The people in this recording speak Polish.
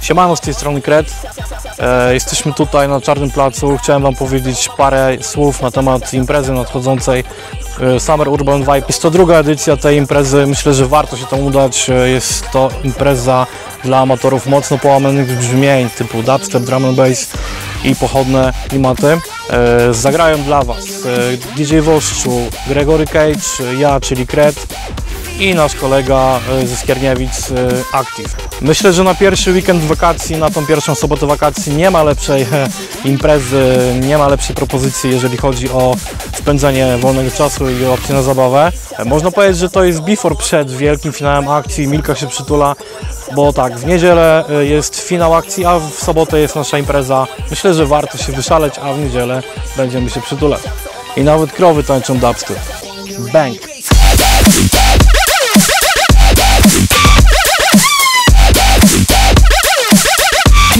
Siemano, z tej strony Kret. E, jesteśmy tutaj na Czarnym Placu. Chciałem Wam powiedzieć parę słów na temat imprezy nadchodzącej e, Summer Urban Vibe. Jest to druga edycja tej imprezy. Myślę, że warto się tam udać. E, jest to impreza dla amatorów mocno połamanych brzmień typu dubstep, drum and bass i pochodne klimaty. E, zagrają dla Was e, DJ Woszczu, Gregory Cage, ja, czyli Kret i nasz kolega e, ze Skierniewic e, Active. Myślę, że na pierwszy weekend wakacji, na tą pierwszą sobotę wakacji nie ma lepszej e, imprezy, nie ma lepszej propozycji, jeżeli chodzi o spędzenie wolnego czasu i opcje na zabawę. Można powiedzieć, że to jest before przed wielkim finałem akcji, Milka się przytula, bo tak, w niedzielę jest finał akcji, a w sobotę jest nasza impreza. Myślę, że warto się wyszaleć, a w niedzielę będziemy się przytulać. I nawet krowy tańczą dubstep. Bang!